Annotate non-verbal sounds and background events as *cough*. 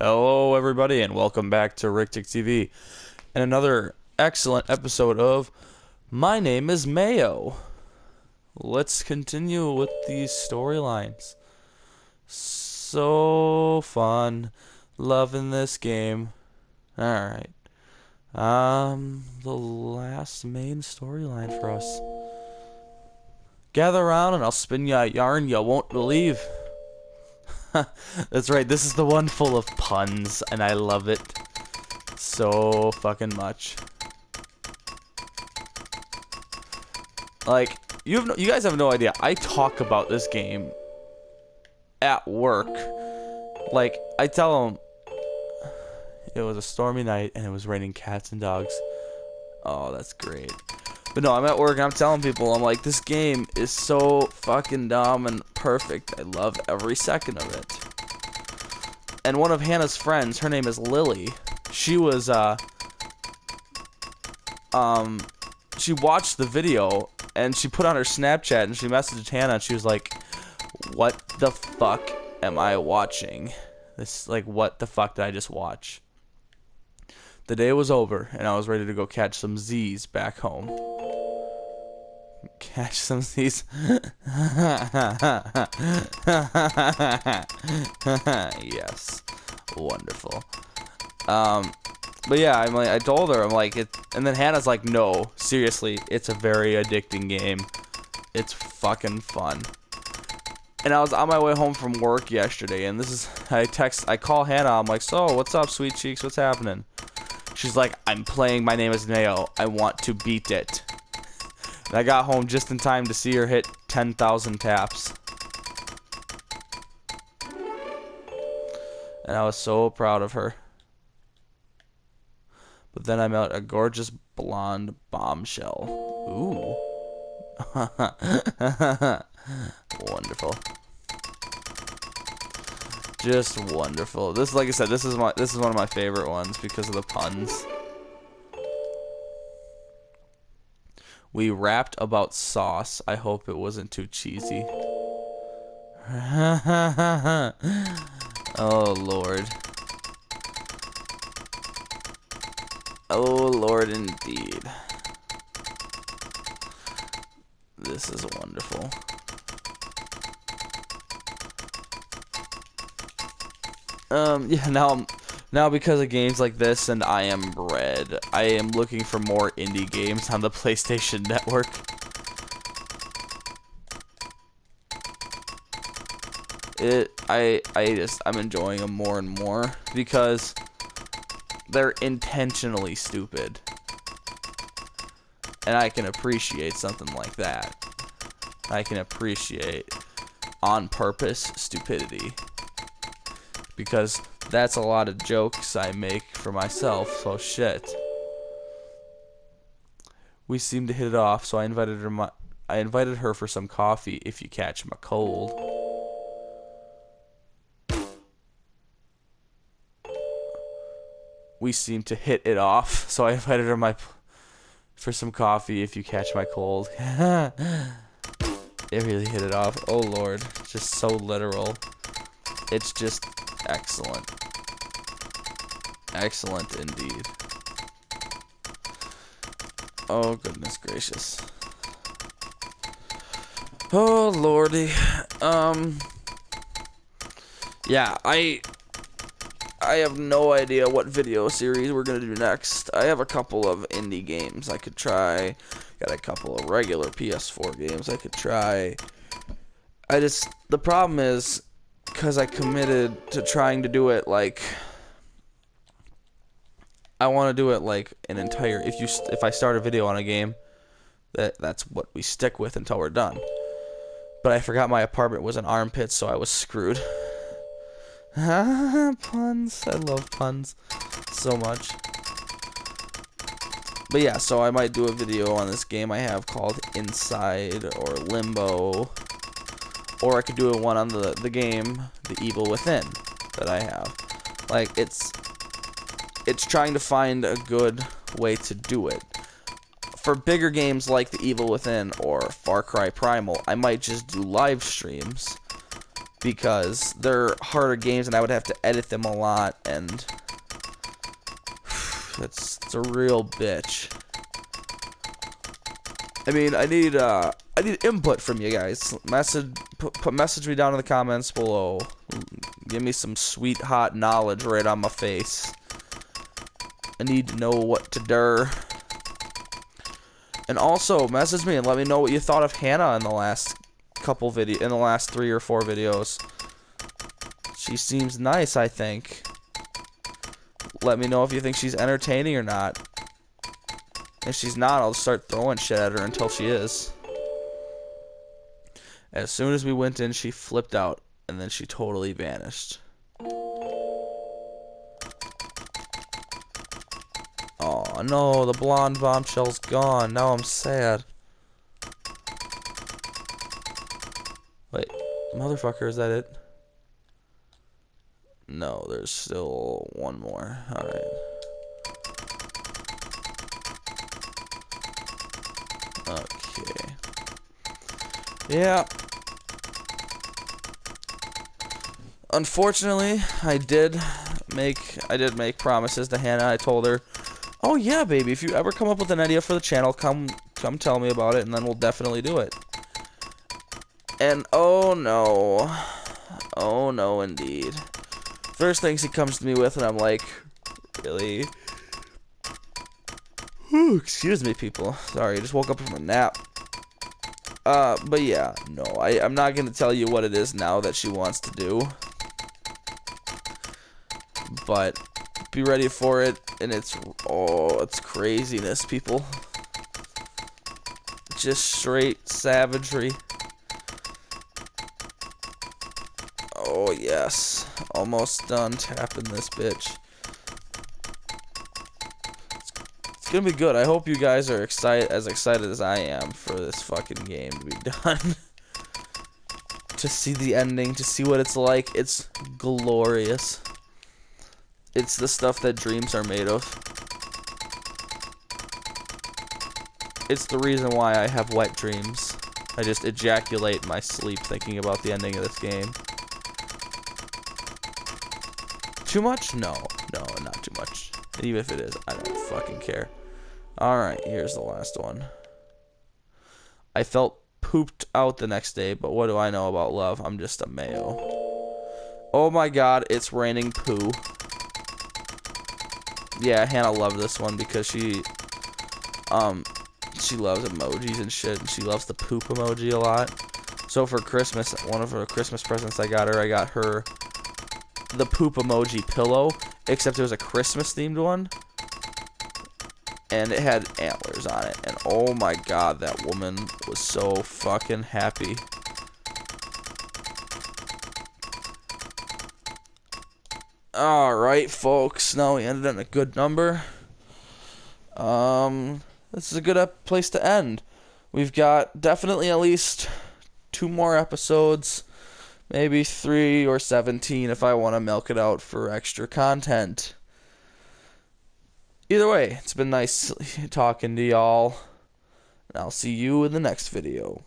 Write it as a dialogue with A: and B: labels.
A: Hello, everybody, and welcome back to Rychtik TV and another excellent episode of My Name is Mayo. Let's continue with these storylines. So fun. Loving this game. Alright. Um, the last main storyline for us. Gather around and I'll spin you a yarn you won't believe. *laughs* That's right, this is the one full of puns, and I love it so fucking much. Like, you have no, you guys have no idea. I talk about this game at work. Like, I tell them it was a stormy night and it was raining cats and dogs. Oh, that's great. But no, I'm at work and I'm telling people, I'm like, this game is so fucking dumb and perfect. I love every second of it. And one of Hannah's friends, her name is Lily. She was, uh, um, she watched the video and she put on her Snapchat and she messaged Hannah and she was like, what the fuck am I watching? This, like, what the fuck did I just watch? The day was over and I was ready to go catch some Z's back home catch some Z's. *laughs* yes, wonderful. Um, but yeah, I'm like, I told her, I'm like, it, and then Hannah's like, no, seriously, it's a very addicting game. It's fucking fun. And I was on my way home from work yesterday, and this is, I text, I call Hannah, I'm like, so, what's up, sweet cheeks, what's happening? She's like, I'm playing My Name is Mayo. I want to beat it. And I got home just in time to see her hit 10,000 taps. And I was so proud of her. But then I met a gorgeous blonde bombshell. Ooh. *laughs* wonderful. Just wonderful. This like I said, this is my this is one of my favorite ones because of the puns. We rapped about sauce. I hope it wasn't too cheesy. *laughs* oh, Lord. Um, *laughs* yeah, now now, because of games like this and I Am Bread, I am looking for more indie games on the *laughs* PlayStation Network. It, I, I just, I'm enjoying them more and more because they're intentionally stupid. And I can appreciate something like that. I can appreciate on purpose stupidity. Because that's a lot of jokes I make for myself, so shit. We seem to hit it off, so I invited her my, I invited her for some coffee if you catch my cold. We seem to hit it off, *laughs* so I invited her my for some coffee if you catch my cold. *laughs* it really hit it off. Oh lord, just so literal. It's just excellent. Excellent indeed. Oh, goodness gracious. Oh, lordy. Um, yeah, I, I have no idea what video series we're going to do next. I have a couple of indie games I could try. Got a couple of regular PS4 games I could try. I just, the problem is, because I committed to trying to do it, like, I want to do it like an entire. If you if I start a video on a game, that that's what we stick with until we're done. But I forgot my apartment was an armpit, so I was screwed. *laughs* puns. I love puns so much. But yeah, so I might do a video on this game I have called Inside or Limbo. Or I could do a one on the, the game, The Evil Within, that I have. Like, it's it's trying to find a good way to do it. For bigger games like The Evil Within or Far Cry Primal, I might just do live streams because they're harder games and I would have to edit them a lot and *sighs* that's it's a real bitch. I mean, I need uh I need input from you guys. Message put, put message me down in the comments below. Give me some sweet hot knowledge right on my face. I need to know what to do. And also, message me and let me know what you thought of Hannah in the last couple video in the last three or four videos. She seems nice, I think. Let me know if you think she's entertaining or not. If she's not, I'll start throwing shit at her until she is. As soon as we went in, she flipped out, and then she totally vanished. Oh no, the blonde bombshell's gone. Now I'm sad. Wait, motherfucker, is that it? No, there's still one more. Alright. Okay. Yeah. Unfortunately, I did make I did make promises to Hannah. I told her, "Oh yeah, baby, if you ever come up with an idea for the channel, come come tell me about it and then we'll definitely do it." And oh no. Oh no indeed. First things he comes to me with and I'm like, "Really?" Excuse me, people. Sorry, I just woke up from a nap. Uh, but yeah, no, I, I'm not gonna tell you what it is now that she wants to do. But be ready for it, and it's oh, it's craziness, people. Just straight savagery. Oh yes, almost done tapping this bitch. It's gonna be good. I hope you guys are excited as excited as I am for this fucking game to be *laughs* done. to see the ending, to see what it's like. It's glorious. It's the stuff that dreams are made of. It's the reason why I have wet dreams. I just ejaculate my sleep thinking about the ending of this game. Too much? No. No, not too much. even if it is, I don't fucking care. Alright, here's the last one. I felt pooped out the next day, but what do I know about love? I'm just a mayo. Oh my god, it's raining poo. Yeah, Hannah loved this one because she, um, she loves emojis and shit, and she loves the poop emoji a lot. So for Christmas, one of her Christmas presents I got her, I got her the poop emoji pillow, except it was a Christmas themed one and it had antlers on it. And oh my god, that woman was so fucking happy. Alright, folks. Now we ended on a good number. Um, this is a good place to end. We've got definitely at least two more episodes. Maybe three or 17 if I want to milk it out for extra content. Either way, it's been nice talking to y'all. And I'll see you in the next video.